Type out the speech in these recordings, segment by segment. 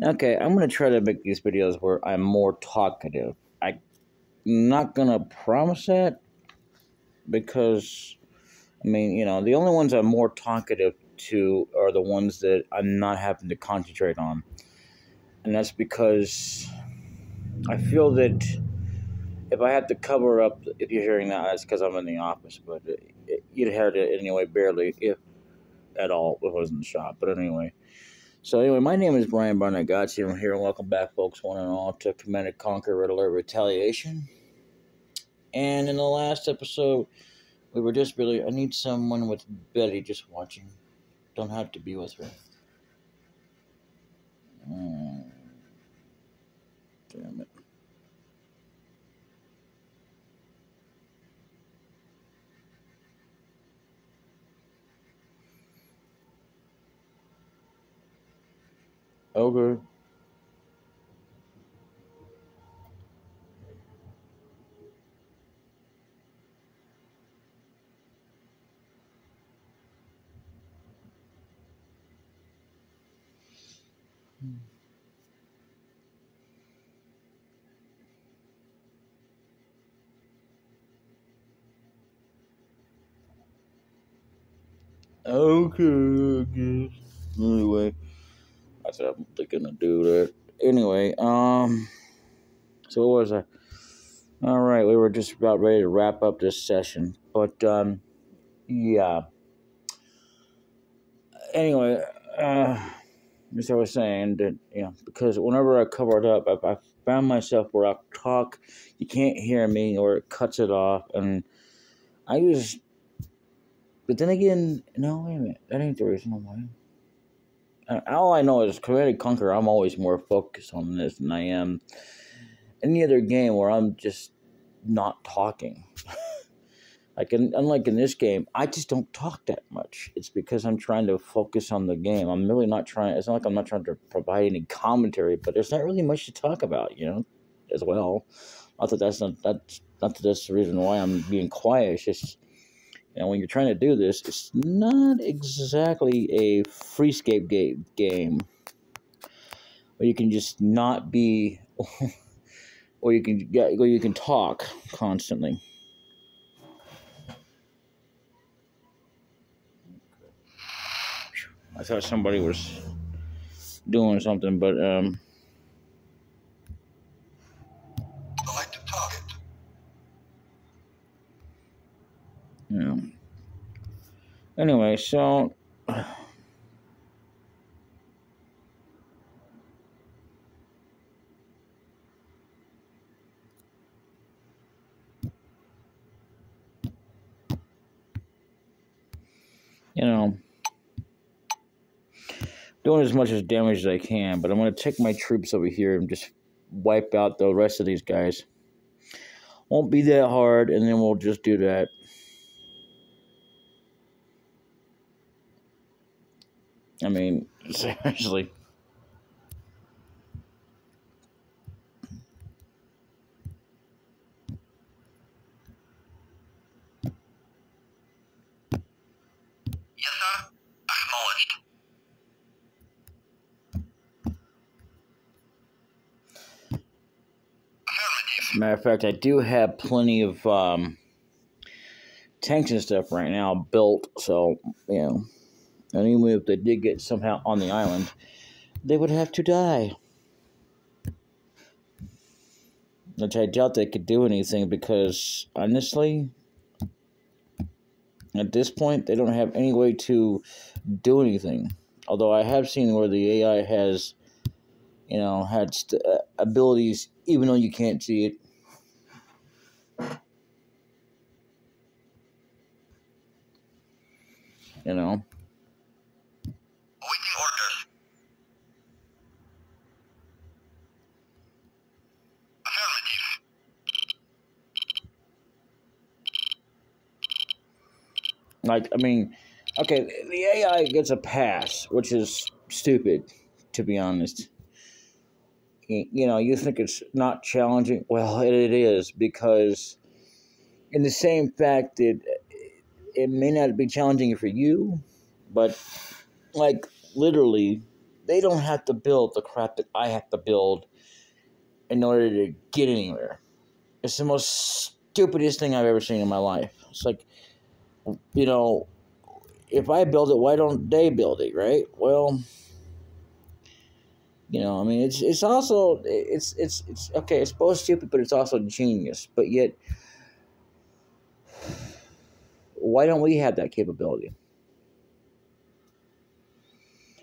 Okay, I'm gonna try to make these videos where I'm more talkative. I'm not gonna promise that because, I mean, you know, the only ones I'm more talkative to are the ones that I'm not having to concentrate on, and that's because I feel that if I had to cover up, if you're hearing that, it's because I'm in the office, but it, it, you'd hear it anyway, barely, if at all, if I was in the shop. But anyway. So anyway, my name is Brian Barnett Gotzi. I'm here and welcome back, folks, one and all, to Command and Conquer Red Alert Retaliation. And in the last episode, we were just really, I need someone with Betty just watching. Don't have to be with her. Mm. Damn it. Okay. Okay, I guess. Anyway, I said I'm thinking to do that. Anyway, um, so what was I? All right, we were just about ready to wrap up this session, but um, yeah. Anyway, uh, as I was saying, that you know, because whenever I covered up, I, I found myself where I talk, you can't hear me, or it cuts it off, and I just. But then again, no, wait a minute, that ain't the reason why. All I know is Command and Conquer. I'm always more focused on this than I am any other game where I'm just not talking. like, in, unlike in this game, I just don't talk that much. It's because I'm trying to focus on the game. I'm really not trying. It's not like I'm not trying to provide any commentary, but there's not really much to talk about, you know, as well. Not that that's not that's not that that's the reason why I'm being quiet. It's just and when you're trying to do this, it's not exactly a freescape game, game where you can just not be, or you can get, or you can talk constantly. I thought somebody was doing something, but um. Anyway, so you know, doing as much as damage as I can, but I'm going to take my troops over here and just wipe out the rest of these guys. Won't be that hard, and then we'll just do that. I mean, seriously. Yes, sir. Acknowledged. Matter of fact, I do have plenty of um, tanks and stuff right now built, so, you know. And even if they did get somehow on the island, they would have to die. Which I doubt they could do anything because, honestly, at this point, they don't have any way to do anything. Although I have seen where the AI has, you know, had uh, abilities even though you can't see it. You know. Like, I mean, okay, the AI gets a pass, which is stupid, to be honest. You know, you think it's not challenging. Well, it, it is, because in the same fact that it may not be challenging for you, but, like, literally, they don't have to build the crap that I have to build in order to get anywhere. It's the most stupidest thing I've ever seen in my life. It's like, you know, if I build it, why don't they build it, right? Well, you know, I mean, it's it's also it's it's it's okay. It's both stupid, but it's also genius. But yet, why don't we have that capability?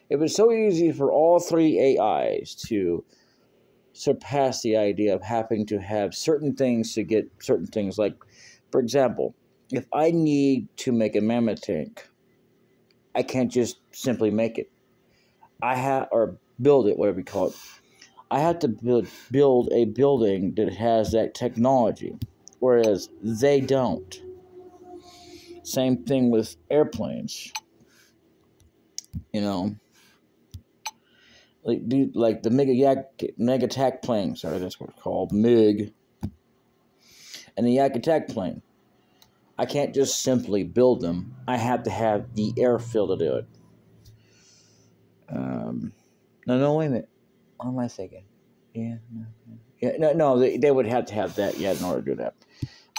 It was so easy for all three AIs to surpass the idea of having to have certain things to get certain things. Like, for example, if I need to make a mammoth tank, I can't just simply make it. I have or build it, whatever you call it. I have to build build a building that has that technology, whereas they don't. Same thing with airplanes. You know, like like the mega yak mega attack plane. Sorry, that's what it's called, MiG. And the yak attack plane. I can't just simply build them. I have to have the airfield to do it. Um, no, no, wait a minute. What am I thinking? Yeah, no, yeah, no, no. They, they would have to have that yet in order to do that.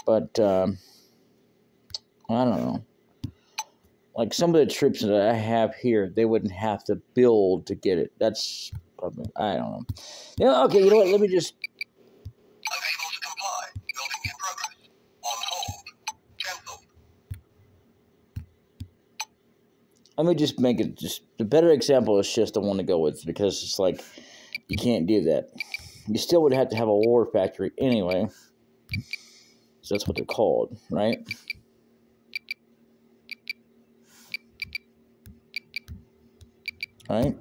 But um, I don't know. Like some of the troops that I have here, they wouldn't have to build to get it. That's probably I don't know. Yeah, okay. You know what? Let me just let me just make it just the better example is just the one to go with because it's like you can't do that. You still would have to have a war factory anyway. So that's what they're called, right? Right?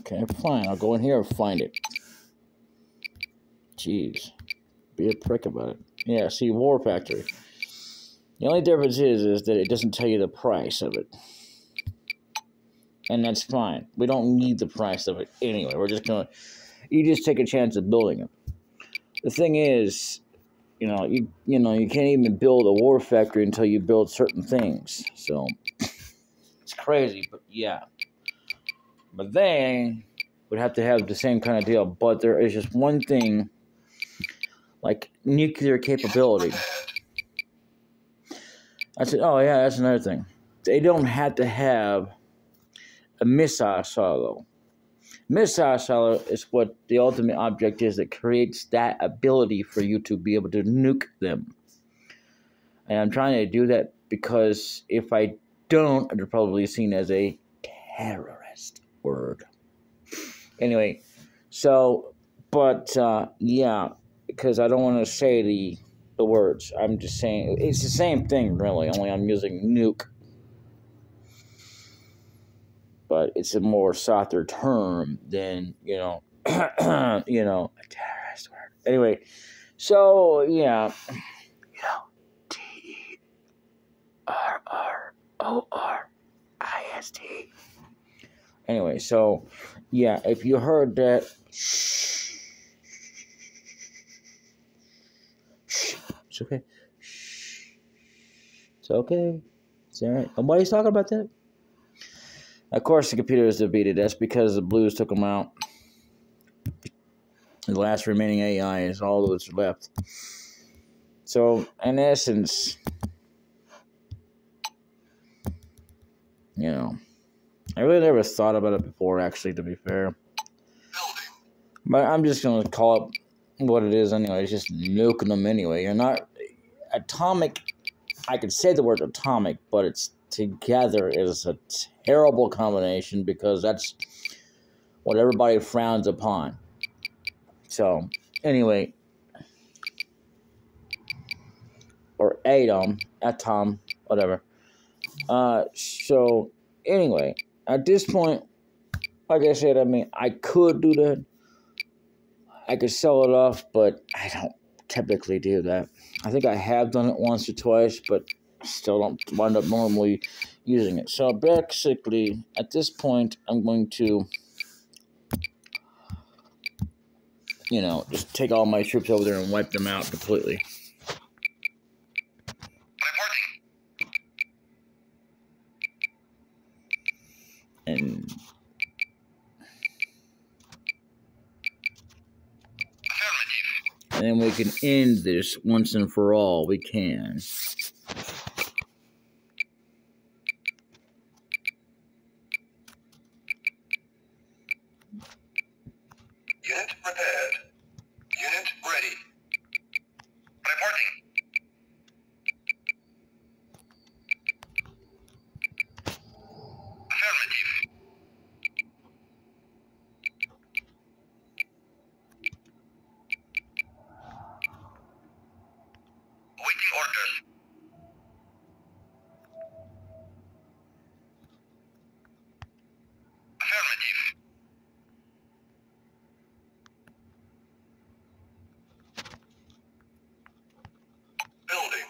Okay, fine. I'll go in here and find it. Jeez. Be a prick about it. Yeah, see, War Factory. The only difference is, is that it doesn't tell you the price of it. And that's fine. We don't need the price of it anyway. We're just gonna, you just take a chance of building it. The thing is, you know, you you know, you can't even build a war factory until you build certain things. So it's crazy, but yeah. But they would have to have the same kind of deal. But there is just one thing, like nuclear capability. I said, oh yeah, that's another thing. They don't have to have a missile silo. Missile silo is what the ultimate object is that creates that ability for you to be able to nuke them. And I'm trying to do that because if I don't, they're probably seen as a terrorist word. Anyway, so, but uh, yeah, because I don't want to say the the words. I'm just saying it's the same thing, really. Only I'm using nuke, but it's a more softer term than you know, you know, a terrorist word. Anyway, so yeah, you know, T E R R O R I S T. Anyway, so yeah, if you heard that. Shh. It's okay. Shh. It's okay. It's all right. Nobody's talking about that. Of course, the computer is defeated. That's because the Blues took them out. The last remaining AI is all that's left. So, in essence, you know, I really never thought about it before, actually, to be fair. But I'm just going to call it what it is anyway. It's just nuking them anyway. You're not atomic. I could say the word atomic, but it's together is a terrible combination because that's what everybody frowns upon. So, anyway, or atom, atom, whatever. Uh, so anyway, at this point, like I said, I mean, I could do that. I could sell it off, but I don't typically do that. I think I have done it once or twice, but still don't wind up normally using it. So basically, at this point, I'm going to, you know, just take all my troops over there and wipe them out completely. And we can end this once and for all. We can. Unit prepared. Unit ready. Reporting. Affirmative. Waiting orders. Affirmative. Building.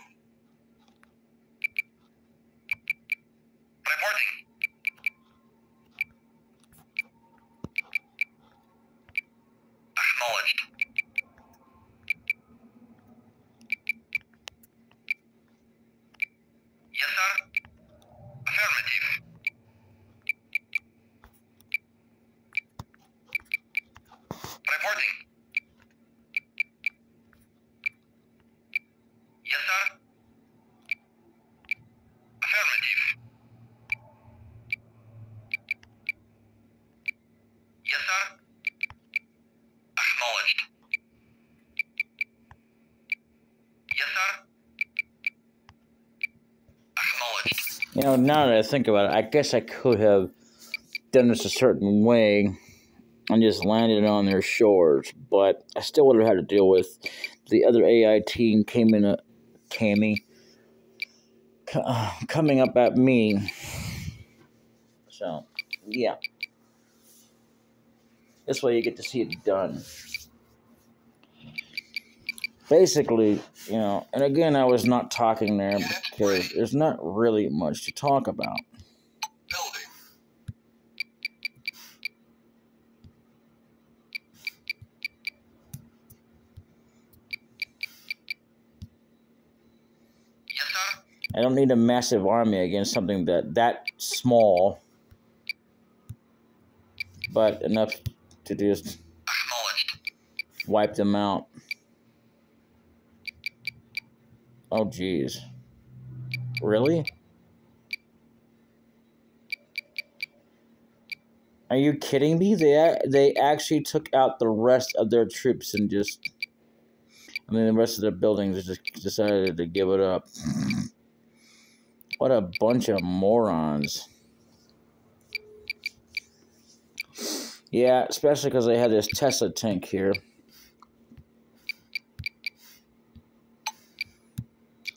Reporting. Acknowledged. Yes, sir. Affirmative. Reporting. Yes, sir. Affirmative. Yes, sir. Yes, sir. Acknowledged. You know, now that I think about it, I guess I could have done this a certain way and just landed on their shores, but I still would have had to deal with the other AI team came in a Cammy c- uh, coming up at me. So, yeah. This way you get to see it done. Basically, you know, and again, I was not talking there because there's not really much to talk about. I don't need a massive army against something that that small, but enough to just wipe them out. Oh, jeez. Really? Are you kidding me? They they actually took out the rest of their troops and just, I mean, the rest of their buildings just decided to give it up. What a bunch of morons. Yeah, especially because they had this Tesla tank here.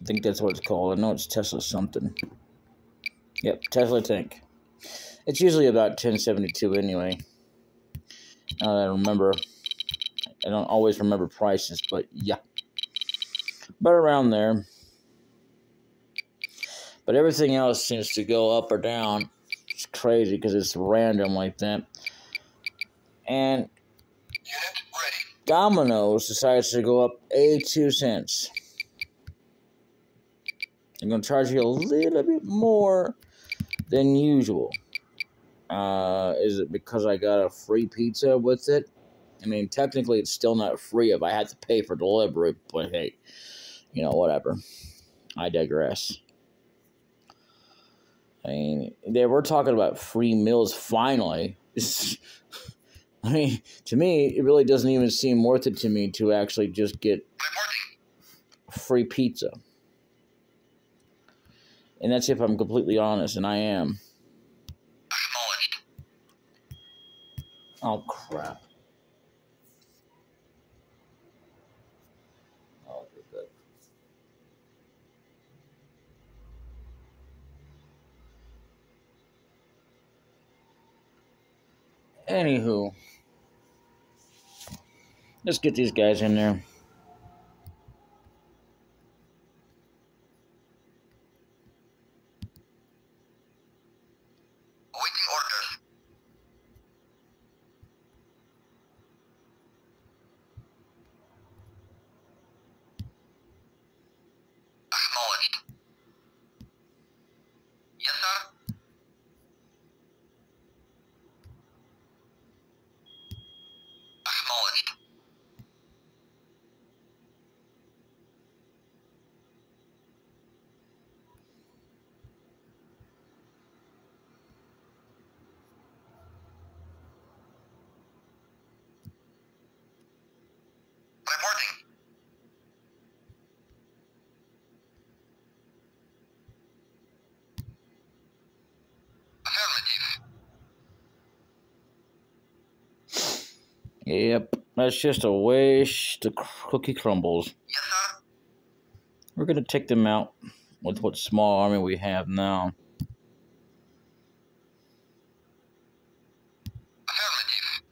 Think that's what it's called. I know it's Tesla something. Yep, Tesla tank. It's usually about 1072 anyway. Now that I remember. I don't always remember prices, but yeah. But around there. But everything else seems to go up or down. It's crazy because it's random like that. And. Domino's decides to go up 82 cents. They're going to charge you a little bit more than usual. Uh, is it because I got a free pizza with it? I mean, technically, it's still not free if I had to pay for delivery, but hey, you know, whatever. I digress. I mean, they were talking about free meals finally. I mean, to me, it really doesn't even seem worth it to me to actually just get free pizza. And that's if I'm completely honest, and I am. Oh, crap. Oh. Anywho, let's get these guys in there. Awaiting orders. Acknowledged. Yes, sir. Yep, that's just a wish the cookie crumbles. Yes, sir. We're gonna take them out with what small army we have now. Affirmative.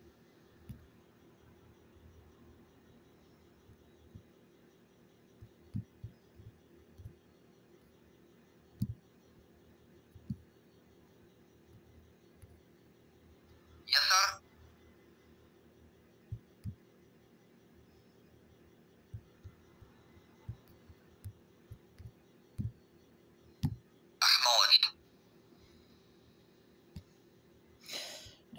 Yes, sir. Acknowledged.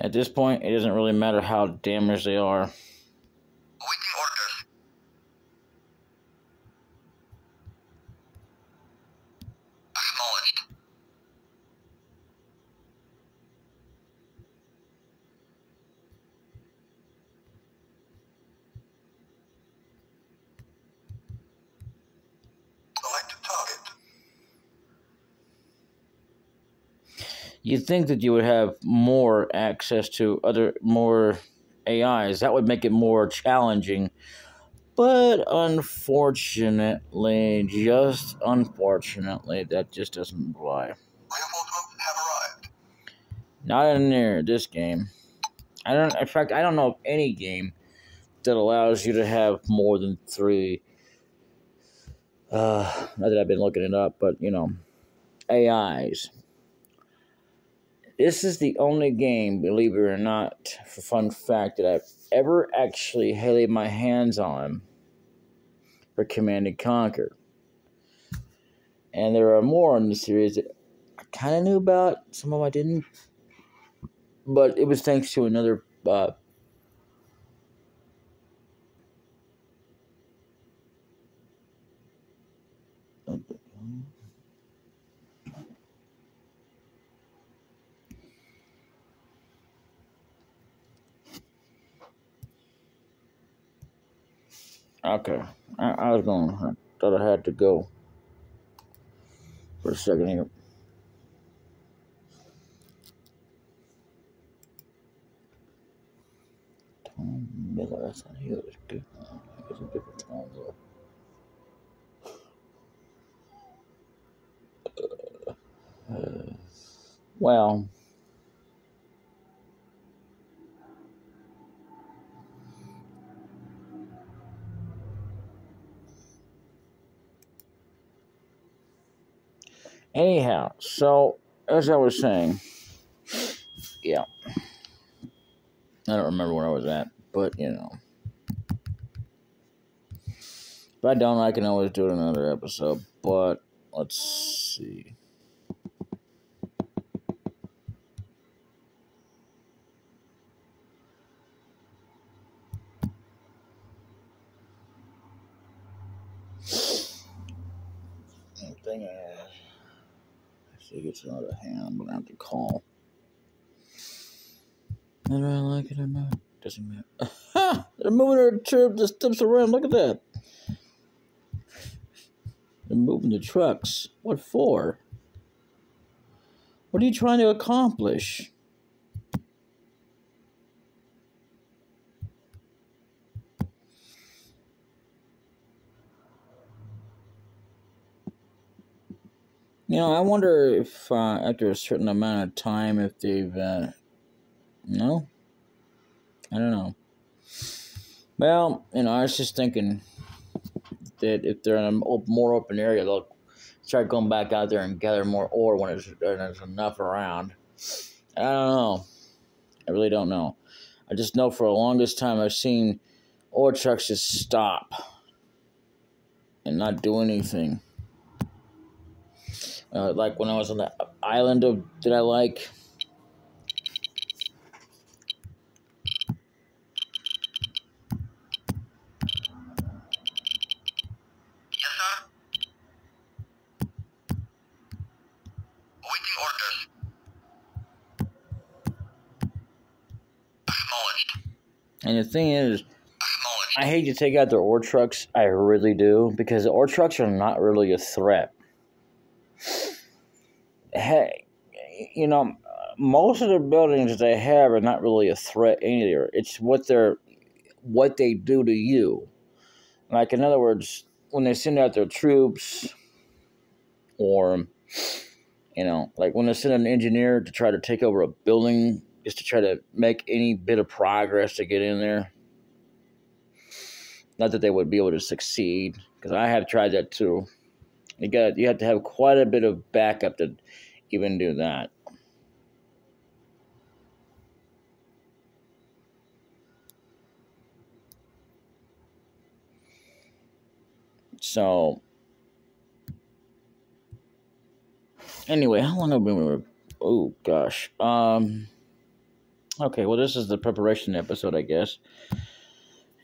At this point, it doesn't really matter how damaged they are. You'd think that you would have more access to other more AIs. That would make it more challenging. But unfortunately, just unfortunately, that just doesn't apply. Not in there, this game. I don't in fact I don't know of any game that allows you to have more than three uh not that I've been looking it up, but you know, AIs. This is the only game, believe it or not, for fun fact, that I've ever actually laid my hands on for Command and Conquer. And there are more in the series that I kind of knew about, some of them I didn't. But it was thanks to another uh, Okay, I, I was going. I thought I had to go for a second here. Tom Miller, that's not good. A different well, anyhow, so as I was saying, yeah, I don't remember where I was at, but you know, if I don't, I can always do it another episode. But let's see. Thing is, if it gets out of hand, I'm gonna have to call. Whether I like it or not, doesn't matter. Ha! They're moving their trip, the steps around. Look at that. They're moving the trucks. What for? What are you trying to accomplish? You know, I wonder if uh, after a certain amount of time, if they've, uh, no, I don't know. Well, you know, I was just thinking that if they're in a more open area, they'll start going back out there and gather more ore when there's, when there's enough around. I don't know. I really don't know. I just know for the longest time I've seen ore trucks just stop and not do anything. Uh, like when I was on the island of did I like. Yes, sir. Awaiting orders. Acknowledged. And the thing is, I hate to take out their ore trucks. I really do because the ore trucks are not really a threat. Hey, you know, most of the buildings they have are not really a threat either. It's what they're what they do to you. Like, in other words, when they send out their troops, or, you know, like when they send an engineer to try to take over a building just to try to make any bit of progress to get in there. Not that they would be able to succeed, because I have tried that too. You got you have to have quite a bit of backup to even do that. So anyway, how long have we been? Oh gosh. Um. Okay, well, this is the preparation episode, I guess,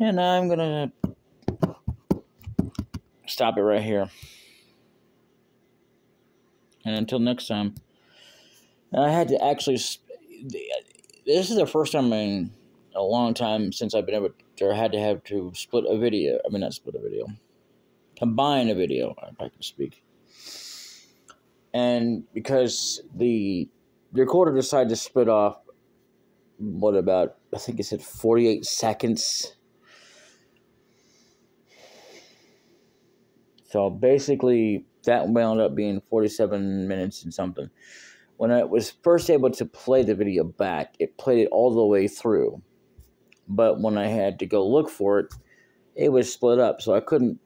and I'm gonna stop it right here. And until next time, I had to actually. This is the first time in a long time since I've been able to, had to have to split a video. I mean, not split a video, combine a video, if I can speak. And because the, recorder decided to split off, what about, I think it said 48 seconds. So basically, that wound up being 47 minutes and something. When I was first able to play the video back, it played it all the way through. But when I had to go look for it, it was split up. So I couldn't,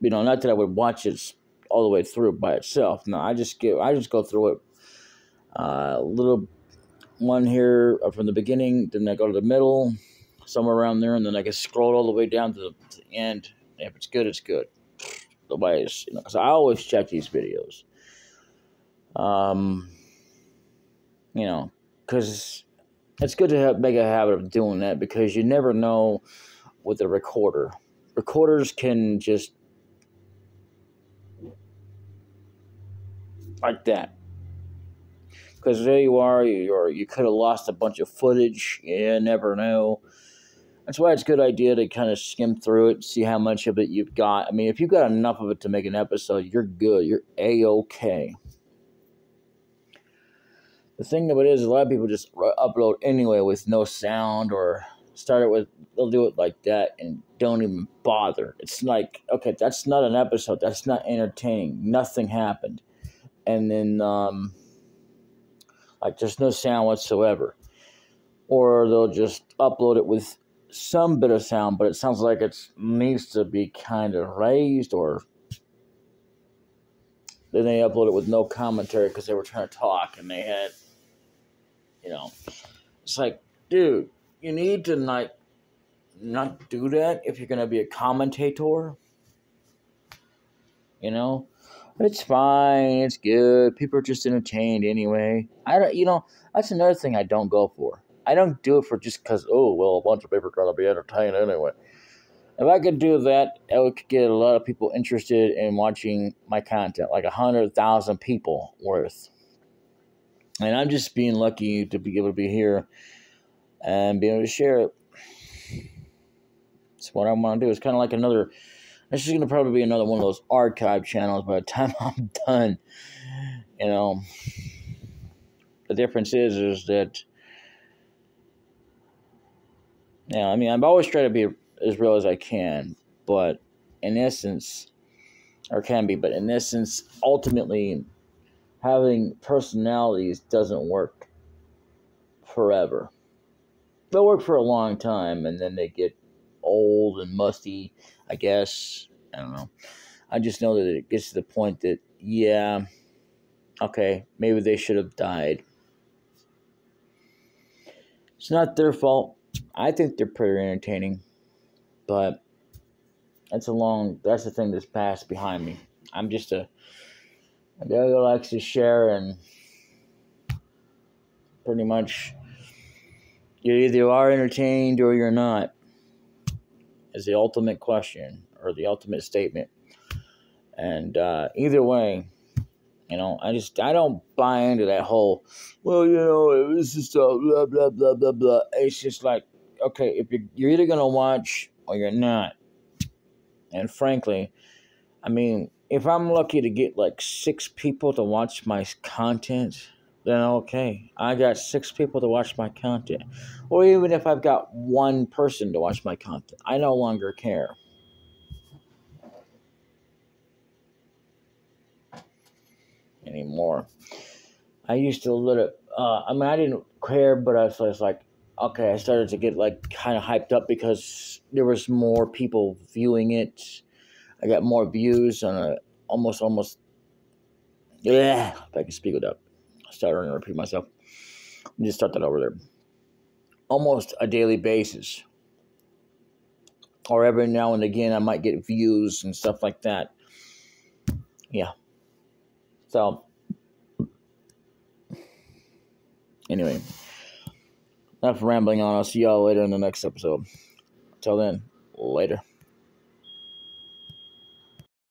you know, not that I would watch it all the way through by itself. No, I just give, I just go through it uh, a little one here from the beginning, then I go to the middle, somewhere around there, and then I can scroll all the way down to the, to the end. If it's good, it's good nobody's, you know, because I always check these videos. Um, you know, because it's good to have, make a habit of doing that because you never know with a recorder. Recorders can just like that. Because there you are, you you could have lost a bunch of footage. You never know. That's why it's a good idea to kind of skim through it, see how much of it you've got. I mean, if you've got enough of it to make an episode, you're good. You're a okay. The thing of it is, a lot of people just upload anyway with no sound or start it with they'll do it like that and don't even bother. It's like okay, that's not an episode. That's not entertaining. Nothing happened, and then um, like there's no sound whatsoever. Or they'll just upload it with some bit of sound, but it sounds like it needs to be kind of raised or then they upload it with no commentary because they were trying to talk and they had, you know, it's like, dude, you need to not not do that if you're gonna be a commentator. You know, it's fine, it's good. People are just entertained anyway. I don't, you know, that's another thing I don't go for. I don't do it for just because, oh, well, a bunch of people are going to be entertained anyway. If I could do that, I would get a lot of people interested in watching my content, like a hundred thousand people worth. And I'm just being lucky to be able to be here and be able to share it. It's what I want to do. It's kind of like another. This is going to probably be another one of those archive channels by the time I'm done. You know, the difference is is that yeah, I mean, I've always tried to be as real as I can, but in essence, or can be, but in essence, ultimately, having personalities doesn't work forever. They'll work for a long time, and then they get old and musty, I guess. I don't know. I just know that it gets to the point that, yeah, okay, maybe they should have died. It's not their fault I think they're pretty entertaining, but that's a long. That's the thing that's passed behind me. I'm just a, a guy who likes to share and pretty much you either are entertained or you're not. Is the ultimate question or the ultimate statement, and uh, either way, you know, I just I don't buy into that whole. Well, you know, it was just a blah blah blah blah blah. It's just like okay, if you're, you're either gonna watch or you're not. And frankly, I mean, if I'm lucky to get like six people to watch my content, then okay. I got six people to watch my content. Or even if I've got one person to watch my content, I no longer care. Anymore. I used to let it, uh, I mean, I didn't care, but I was, like, okay, I started to get like kind of hyped up because there was more people viewing it. I got more views on a almost, almost, yeah, if I can speak it up starting to repeat myself. Let me just start that over there. Almost a daily basis. Or every now and again, I might get views and stuff like that. Yeah. So, anyway, enough rambling on. I'll see y'all later in the next episode. Till then, later.